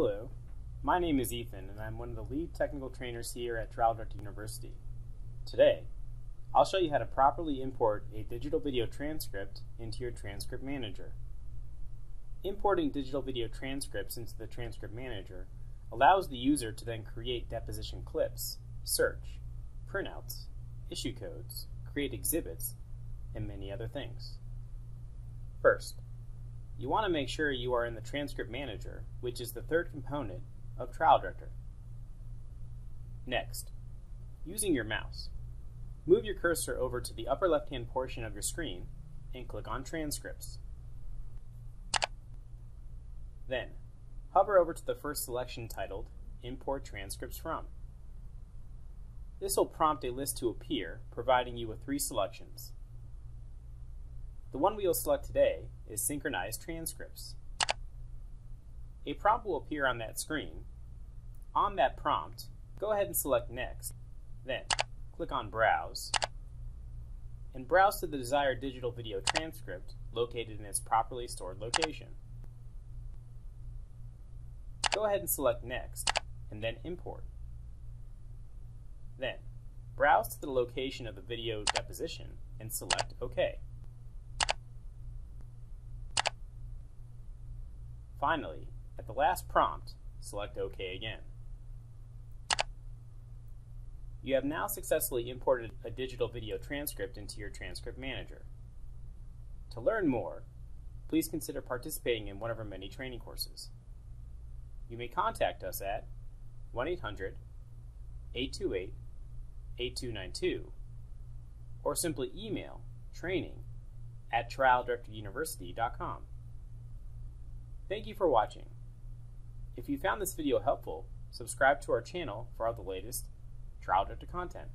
Hello, my name is Ethan, and I'm one of the lead technical trainers here at Trial Director University. Today, I'll show you how to properly import a digital video transcript into your transcript manager. Importing digital video transcripts into the transcript manager allows the user to then create deposition clips, search, printouts, issue codes, create exhibits, and many other things. First, you want to make sure you are in the transcript manager, which is the third component of Trial Director. Next, using your mouse, move your cursor over to the upper left-hand portion of your screen and click on Transcripts. Then, hover over to the first selection titled Import Transcripts From. This will prompt a list to appear, providing you with three selections. The one we will select today is Synchronized Transcripts. A prompt will appear on that screen. On that prompt, go ahead and select Next. Then, click on Browse, and browse to the desired digital video transcript located in its properly stored location. Go ahead and select Next, and then Import. Then, browse to the location of the video deposition and select OK. Finally, at the last prompt, select OK again. You have now successfully imported a digital video transcript into your transcript manager. To learn more, please consider participating in one of our many training courses. You may contact us at 1 800 828 8292 or simply email training at trialdirectoruniversity.com. Thank you for watching. If you found this video helpful, subscribe to our channel for all the latest Trial Director content.